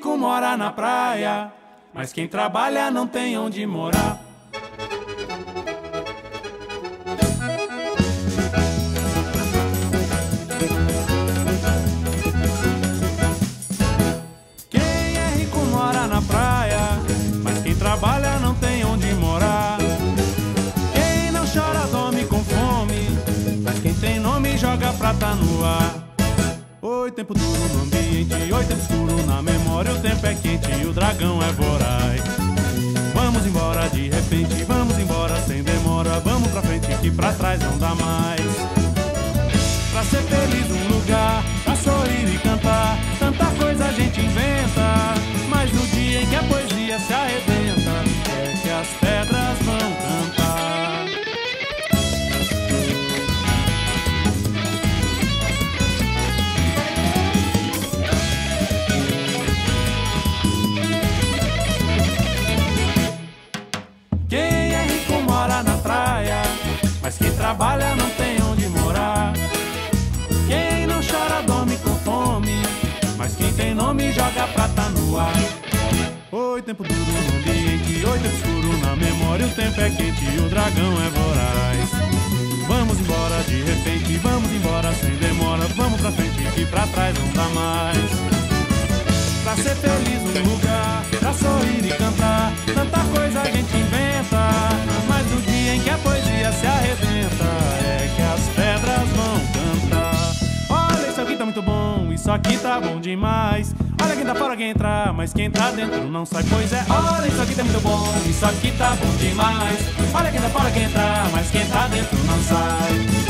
rico mora na praia, mas quem trabalha não tem onde morar. Quem é rico mora na praia, mas quem trabalha não tem onde morar. Quem não chora dorme com fome, mas quem tem nome joga prata no ar. Oi, tempo duro no ambiente, oi, tempo escuro na memória. O tempo é quente e o dragão é voraz. Vamos embora de repente, vamos embora sem demora. Vamos pra frente que pra trás não dá mais. Pra ser feliz um lugar, pra sorrir e cantar. Tanta coisa a gente inventa. Mas no dia em que a poesia se arrebenta, trabalha não tem onde morar. Quem não chora dorme com fome, mas quem tem nome joga prata no ar. Oi, tempo duro no ambiente, oi, tempo escuro na memória. O tempo é quente e o dragão é voraz. Vamos embora de repente, vamos embora sem demora. Vamos pra frente que pra trás não dá mais. Pra ser feliz um lugar, pra sorrir e cantar. Isso aqui tá bom demais. Olha quem tá fora quer entrar, mas quem tá dentro não sai, pois é. Olha, isso aqui tá muito bom, isso aqui tá bom demais. Olha quem tá fora quer entrar, mas quem tá dentro não sai.